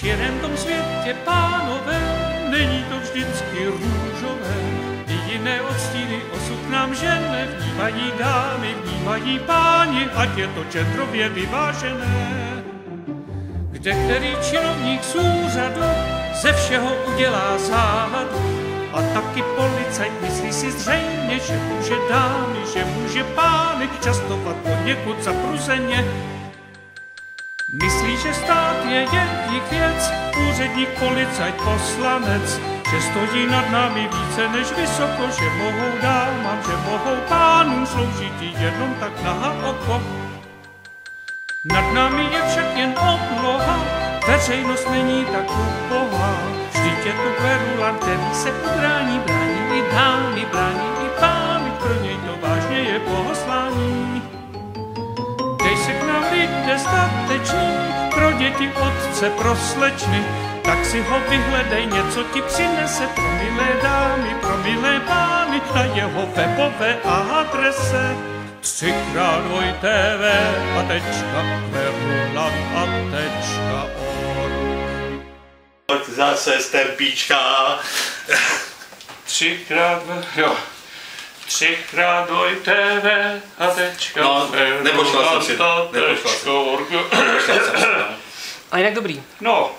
v širém tom světě, pánové, není to vždycky růžové. I jiné odstíny osud nám žene, vnímají dámy, vnímají páni, ať je to četrově vyvážené. Kde který činovník z úřadu ze všeho udělá záhadu, a taky policajt myslí si zřejmě, že může dámy, že může pány častovat poněkud zapruzeně. Myslí, že stát je jejich věc, úředník, policajt, poslanec, že stojí nad námi více než vysoko, že mohou dámám, že mohou pánům sloužit jenom tak na oko. Nad námi je však jen obloha, veřejnost není tak ubohá. Vždyť je tu kverulant, který se ubrání, brání i dámy, brání nám lidé statečný, pro děti otce, pro slečny, tak si ho vyhledej, něco ti přinese pro milé dámy, pro milé pány na jeho webové adrese. Třikrát TV a tečka, kverulant a tečka zase sterpíčka. Třikrát, jo. Třikrát dvoj TV a tečka. No, nepošla jsem si. Nepošla jsem. A jinak dobrý. No,